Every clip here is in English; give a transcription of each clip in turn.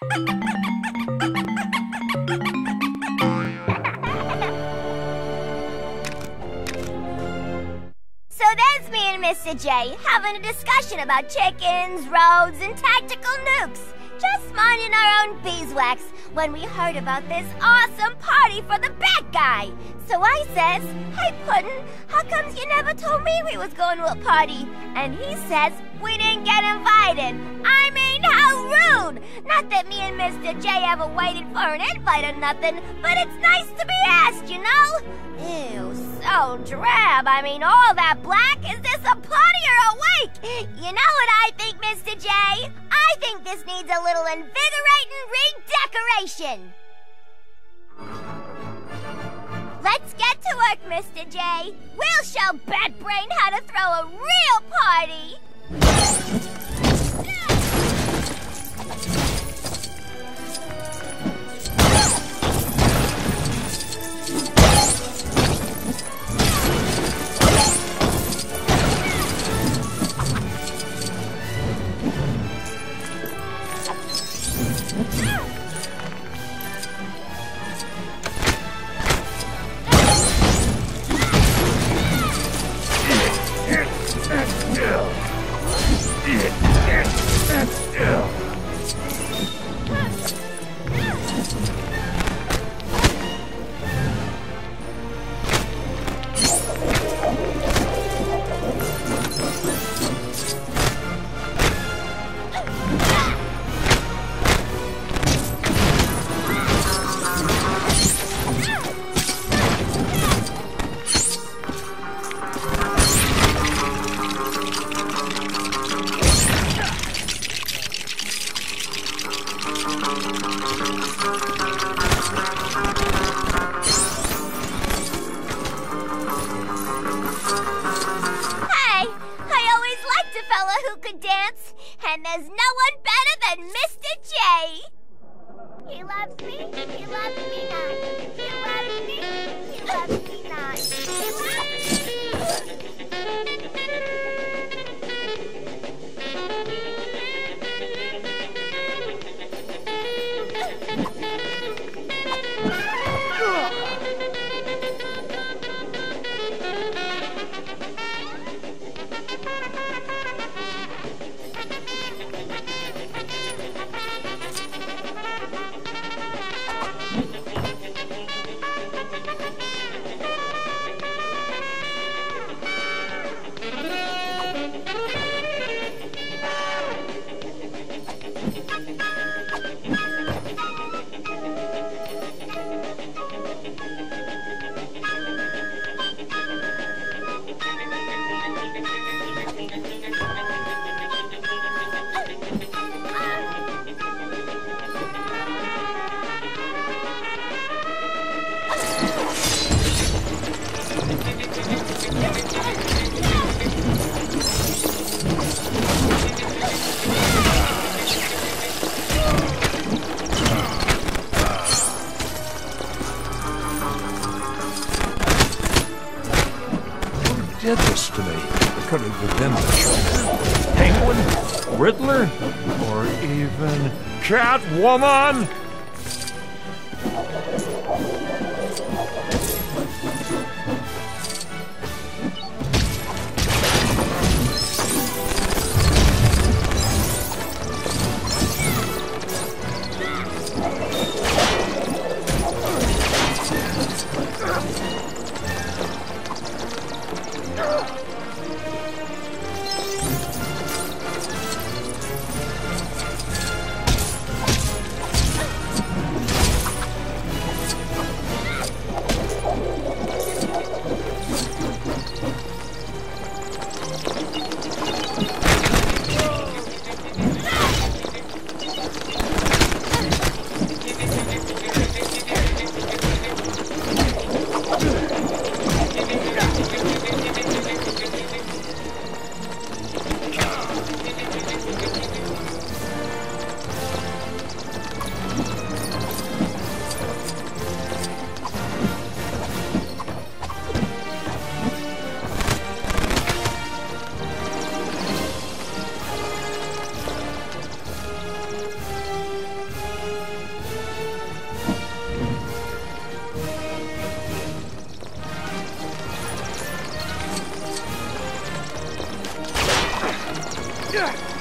So there's me and Mr. J having a discussion about chickens, roads, and tactical nukes. Just minding our own beeswax when we heard about this awesome party for the bad guy. So I says, Hey Puddin', how comes you never told me we was going to a party? And he says, We didn't get invited. Mean, how rude! Not that me and Mr. J ever waited for an invite or nothing, but it's nice to be asked, you know? Ew, so drab. I mean, all that black. Is this a party or a wake? You know what I think, Mr. J? I think this needs a little invigorating redecoration. Let's get to work, Mr. J. We'll show Bad Brain how to throw a real party. Hey, and there's no one better than Mr. J. He loves me, he loves me not. Riddler, or even Catwoman. Yeah!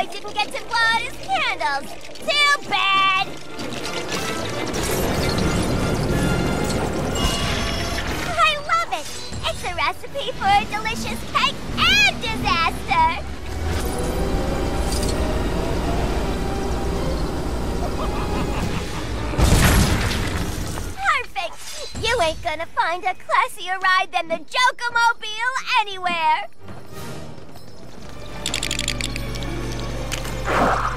Boy didn't get to blow out his candles. Too bad! I love it! It's a recipe for a delicious cake and disaster! Perfect! You ain't gonna find a classier ride than the Jokemobile anywhere! Now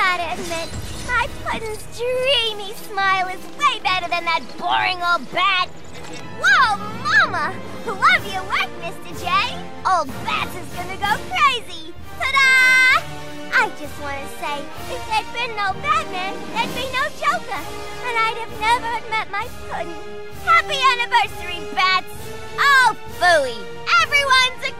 gotta admit, my puddin's dreamy smile is way better than that boring old bat. Whoa, Mama! Love your work, Mr. J. Old Bats is gonna go crazy. Ta-da! I just want to say, if there'd been no Batman, there'd be no Joker, and I'd have never met my puddin'. Happy anniversary, Bats! Oh, phooey! Everyone's a